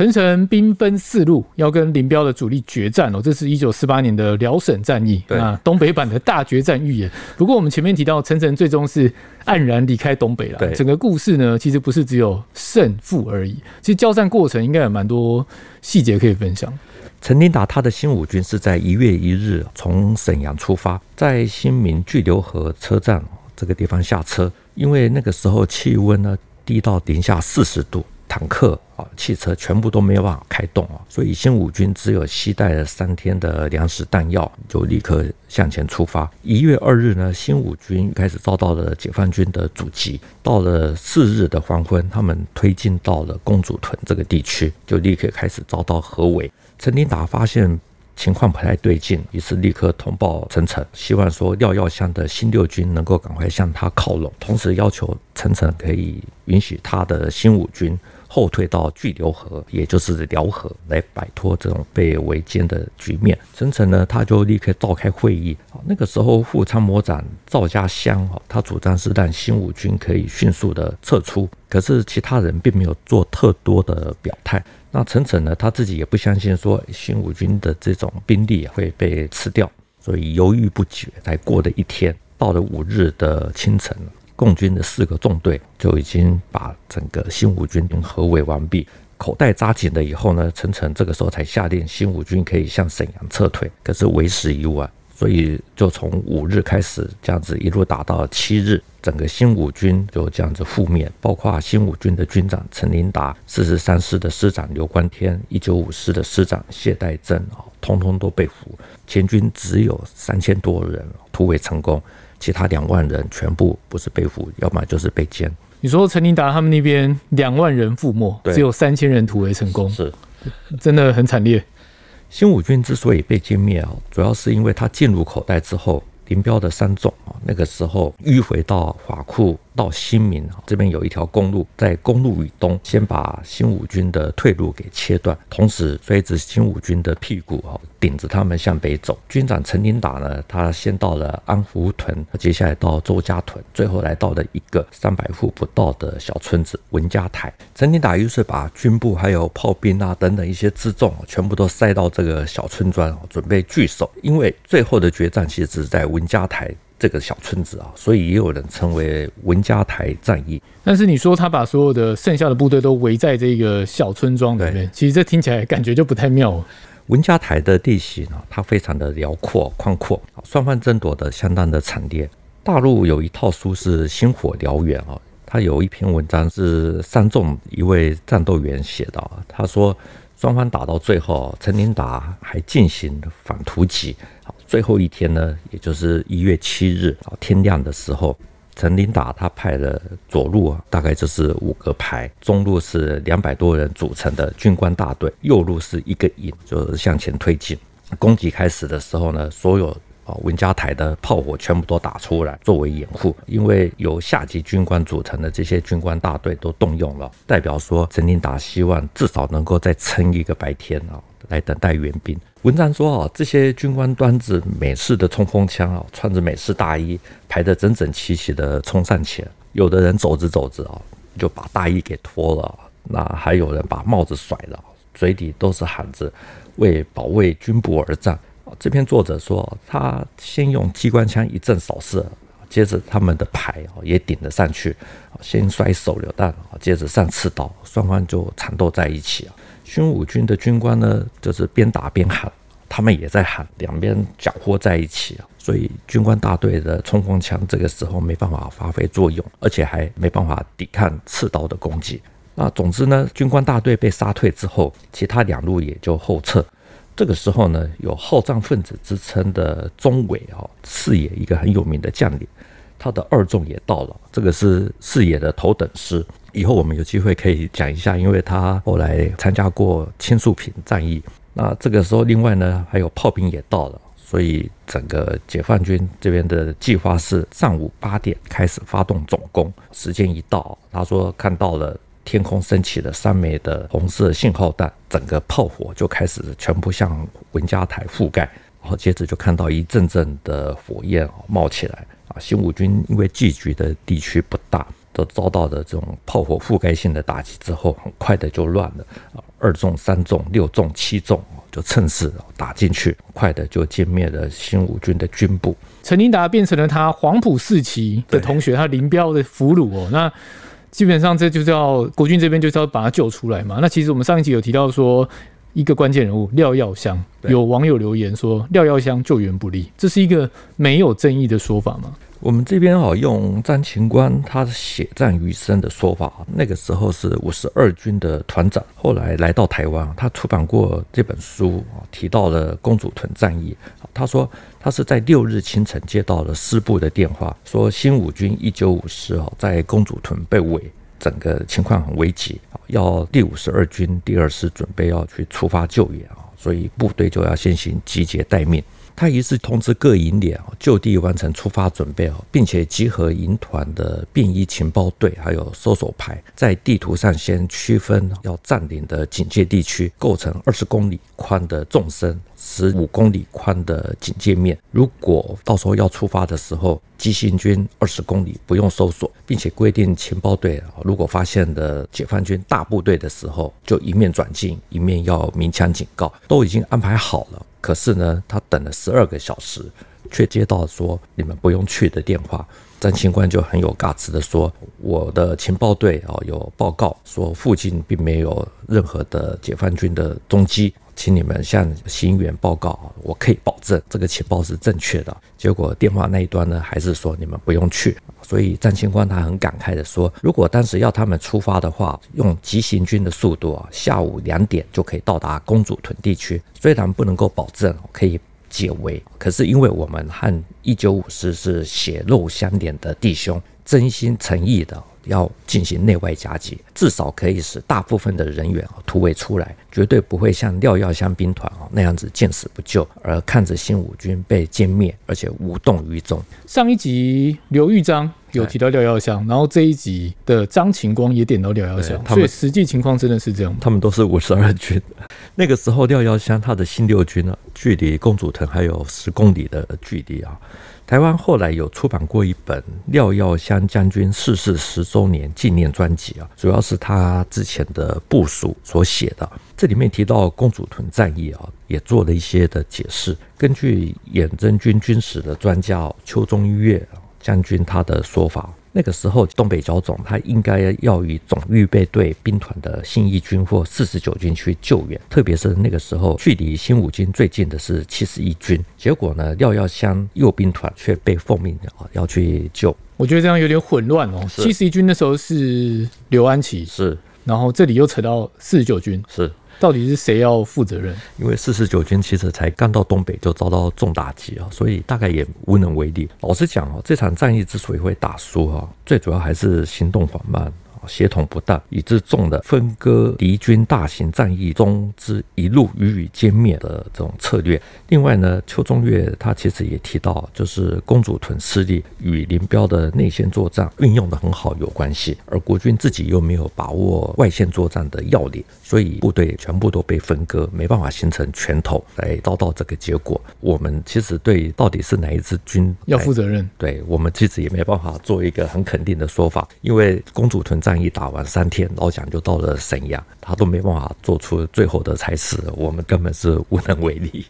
陈诚兵分四路，要跟林彪的主力决战哦。这是一九四八年的辽沈战役啊，东北版的大决战预演。不过我们前面提到，陈诚最终是黯然离开东北了。整个故事呢，其实不是只有胜负而已。其实交战过程应该有蛮多细节可以分享。陈丁达他的新五军是在一月一日从沈阳出发，在新民巨流河车站这个地方下车。因为那个时候气温呢低到零下四十度，坦克汽车全部都没有办法开动啊，所以新五军只有携带了三天的粮食弹药，就立刻向前出发。一月二日呢，新五军开始遭到了解放军的阻击。到了四日的黄昏，他们推进到了公主屯这个地区，就立刻开始遭到合围。陈丁达发现情况不太对劲，于是立刻通报陈诚，希望说廖耀湘的新六军能够赶快向他靠拢，同时要求陈诚可以允许他的新五军后退到巨流河，也就是辽河，来摆脱这种被围歼的局面。陈诚呢，他就立刻召开会议。那个时候副参谋长赵家湘啊，他主张是让新五军可以迅速的撤出，可是其他人并没有做特多的表态。那陈诚呢？他自己也不相信说新五军的这种兵力会被吃掉，所以犹豫不决。才过了一天，到了五日的清晨，共军的四个纵队就已经把整个新五军合围完毕，口袋扎紧了以后呢，陈诚这个时候才下令新五军可以向沈阳撤退，可是为时已晚。所以就从五日开始，这样子一路打到七日，整个新五军就这样子覆灭，包括新五军的军长陈林达、四十三师的师长刘关天、一九五师的师长谢代正啊，通通都被俘。前军只有三千多人突围成功，其他两万人全部不是被俘，要么就是被歼。你说陈林达他们那边两万人覆没，只有三千人突围成功，是，真的很惨烈。新五军之所以被歼灭啊，主要是因为他进入口袋之后，林彪的三纵啊，那个时候迂回到法库。到新民这边有一条公路，在公路以东，先把新五军的退路给切断，同时追着新五军的屁股啊，顶着他们向北走。军长陈林达呢，他先到了安福屯，接下来到周家屯，最后来到了一个三百户不到的小村子文家台。陈林达于是把军部还有炮兵啊等等一些辎重全部都塞到这个小村庄，准备据守。因为最后的决战其实是在文家台。这个小村子啊，所以也有人称为文家台战役。但是你说他把所有的剩下的部队都围在这个小村庄里面，其实这听起来感觉就不太妙。文家台的地形啊，它非常的辽阔宽阔，双方争夺的相当的惨烈。大陆有一套书是《星火燎原》啊，他有一篇文章是三纵一位战斗员写的，他说双方打到最后，陈林达还进行反突击。最后一天呢，也就是一月七日啊，天亮的时候，陈琳达他派了左路啊大概就是五个排，中路是两百多人组成的军官大队，右路是一个营，就是向前推进。攻击开始的时候呢，所有啊文家台的炮火全部都打出来作为掩护，因为由下级军官组成的这些军官大队都动用了，代表说陈林达希望至少能够再撑一个白天啊。来等待援兵。文章说啊，这些军官端着美式的冲锋枪啊，穿着美式大衣，排得整整齐齐的冲上前。有的人走着走着啊，就把大衣给脱了。那还有人把帽子甩了，嘴里都是喊着为保卫军部而战。这篇作者说，他先用机关枪一阵扫射，接着他们的排也顶了上去，先摔手榴弹，接着上刺刀，双方就缠斗在一起啊。军五军的军官呢，就是边打边喊，他们也在喊，两边搅和在一起啊，所以军官大队的冲锋枪这个时候没办法发挥作用，而且还没办法抵抗刺刀的攻击。那总之呢，军官大队被杀退之后，其他两路也就后撤。这个时候呢，有好战分子之称的中伟啊，四野一个很有名的将领。他的二纵也到了，这个是四野的头等师。以后我们有机会可以讲一下，因为他后来参加过青树坪战役。那这个时候，另外呢还有炮兵也到了，所以整个解放军这边的计划是上午八点开始发动总攻。时间一到，他说看到了天空升起了三枚的红色信号弹，整个炮火就开始全部向文家台覆盖，然后接着就看到一阵阵的火焰冒起来。啊，新五军因为聚集的地区不大，都遭到的这种炮火覆盖性的打击之后，很快的就乱了，二纵、三纵、六纵、七纵就趁势打进去，快的就歼灭了新五军的军部。陈琳达变成了他黄埔四期的同学，他林彪的俘虏哦。那基本上这就叫国军这边就是要把他救出来嘛。那其实我们上一集有提到说。一个关键人物廖耀湘，有网友留言说廖耀湘救援不力，这是一个没有争议的说法吗？我们这边啊，用张勤官他血战余生的说法，那个时候是五十二军的团长，后来来到台湾，他出版过这本书啊，提到了公主屯战役。他说他是在六日清晨接到了师部的电话，说新五军一九五师哦，在公主屯被围。整个情况很危急，要第五十二军第二师准备要去出发救援啊，所以部队就要先行集结待命。他于是通知各营连就地完成出发准备哦，并且集合营团的便衣情报队，还有搜索排，在地图上先区分要占领的警戒地区，构成二十公里宽的纵深，十五公里宽的警戒面。如果到时候要出发的时候，急行军二十公里不用搜索，并且规定情报队如果发现的解放军大部队的时候，就一面转进，一面要鸣枪警告，都已经安排好了。可是呢，他等了十二个小时，却接到说你们不用去的电话。张清官就很有尬词的说：“我的情报队哦有报告说附近并没有任何的解放军的踪迹，请你们向行员报告，我可以保证这个情报是正确的。”结果电话那一端呢，还是说你们不用去。所以战清官他很感慨的说：“如果当时要他们出发的话，用急行军的速度啊，下午两点就可以到达公主屯地区。虽然不能够保证可以。”解围，可是因为我们和一九五师是血肉相连的弟兄，真心诚意的要进行内外夹击，至少可以使大部分的人员突围出来，绝对不会像廖耀湘兵团那样子见死不救，而看着新五军被歼灭，而且无动于衷。上一集刘玉章。有提到廖耀湘，然后这一集的张晴光也点到廖耀湘，所以实际情况真的是这样。他们都是五十二军，那个时候廖耀湘他的新六军呢，距离公主屯还有十公里的距离啊。台湾后来有出版过一本廖耀湘将军逝世十周年纪念专辑啊，主要是他之前的部署所写的。这里面提到公主屯战役啊，也做了一些的解释。根据远征军军史的专家邱中岳。将军他的说法，那个时候东北剿总他应该要与总预备队兵团的新一军或四十九军去救援，特别是那个时候距离新五军最近的是七十一军。结果呢，廖耀湘右兵团却被奉命啊要去救。我觉得这样有点混乱哦。七十一军那时候是刘安琪，是，然后这里又扯到四十九军，是。到底是谁要负责任？因为四十九军其实才刚到东北就遭到重打击啊，所以大概也无能为力。老实讲哦，这场战役之所以会打输啊，最主要还是行动缓慢。协同不当，以致重的分割敌军大型战役中之一路予以歼灭的这种策略。另外呢，邱中岳他其实也提到，就是公主屯失利与林彪的内线作战运用的很好有关系，而国军自己又没有把握外线作战的要领，所以部队全部都被分割，没办法形成拳头来遭到这个结果。我们其实对到底是哪一支军要负责任，对我们其实也没办法做一个很肯定的说法，因为公主屯战。战役打完三天，老蒋就到了沈阳，他都没办法做出最后的差事，我们根本是无能为力。